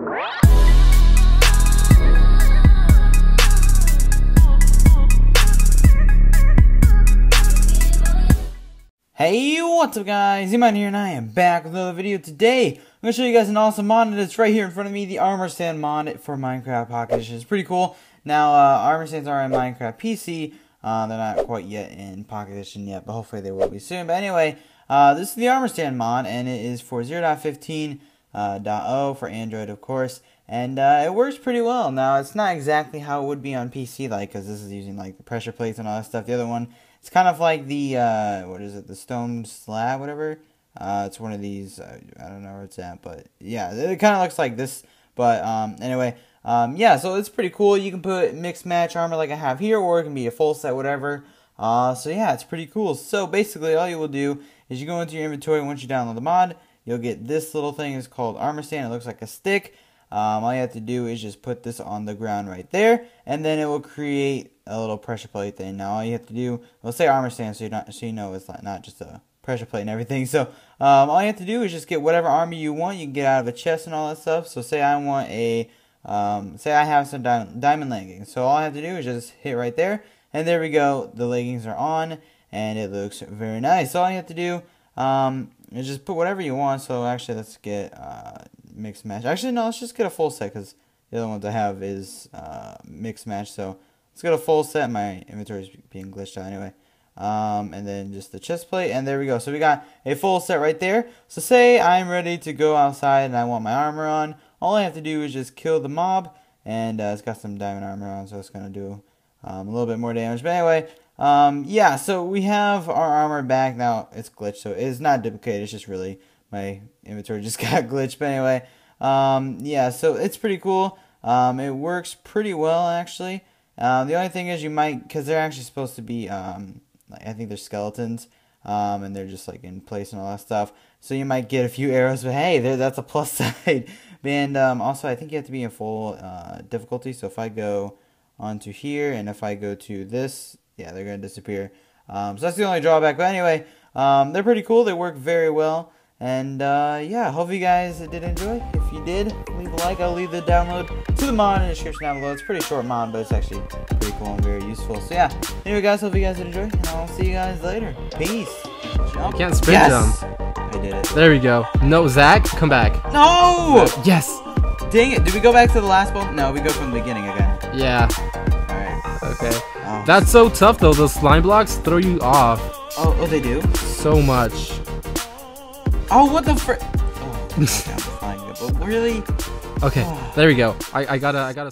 Hey, what's up guys? Z-Man here and I am back with another video. Today, I'm going to show you guys an awesome mod that's right here in front of me, the Armor Stand mod for Minecraft Pocket Edition. It's pretty cool. Now, uh, Armor Stands are in Minecraft PC. Uh, they're not quite yet in Pocket Edition yet, but hopefully they will be soon. But anyway, uh, this is the Armor Stand mod, and it is for 0.15.0 uh, for Android, of course. And uh, it works pretty well. Now, it's not exactly how it would be on PC, like, because this is using, like, the pressure plates and all that stuff. The other one it's kind of like the uh, what is it? The stone slab, whatever. Uh, it's one of these. Uh, I don't know where it's at, but yeah, it kind of looks like this. But um, anyway, um, yeah. So it's pretty cool. You can put mix match armor like I have here, or it can be a full set, whatever. Uh, so yeah, it's pretty cool. So basically, all you will do is you go into your inventory once you download the mod. You'll get this little thing. It's called armor stand. It looks like a stick. Um, all you have to do is just put this on the ground right there, and then it will create a little pressure plate thing. Now all you have to do, we'll say armor stand, so you not so you know it's not not just a pressure plate and everything. So um, all you have to do is just get whatever armor you want. You can get out of a chest and all that stuff. So say I want a, um, say I have some di diamond leggings. So all I have to do is just hit right there, and there we go. The leggings are on, and it looks very nice. So all you have to do um, is just put whatever you want. So actually, let's get uh, mix match. Actually, no, let's just get a full set because the other ones I have is uh, mix match. So let's get a full set. My inventory is being glitched out anyway. Um, and then just the chest plate, and there we go. So we got a full set right there. So say I'm ready to go outside and I want my armor on. All I have to do is just kill the mob, and uh, it's got some diamond armor on, so it's gonna do um, a little bit more damage. But anyway, um, yeah. So we have our armor back now. It's glitched, so it's not duplicated. It's just really my inventory just got glitched. But anyway, um, yeah, so it's pretty cool. Um, it works pretty well, actually. Uh, the only thing is you might, because they're actually supposed to be, um, I think they're skeletons, and they're just like in place and all that stuff. So you might get a few arrows, but hey, that's a plus side. and also, I think you have to be in full uh, difficulty. So if I go onto here, and if I go to this, yeah, they're going to disappear. Um, so that's the only drawback. But anyway, um, they're pretty cool. They work very well. And uh, yeah, hope you guys did enjoy. If you did, leave a like. I'll leave the download to the mod in the description down below. It's pretty short mod, but it's actually pretty cool and very useful. So yeah, anyway guys, hope you guys did enjoy, and I'll see you guys later. Peace. Jump. You can't sprint yes! jump. I did it. There we go. No, Zach, come back. No! Yes! Dang it. Did we go back to the last one? No, we go from the beginning again. Yeah. Alright. Okay. Oh. That's so tough though. Those slime blocks throw you off. Oh, oh, they do? So much. Oh, what the fr- Oh, I'm flying it, but really? Okay, oh. there we go. I, I gotta, I gotta.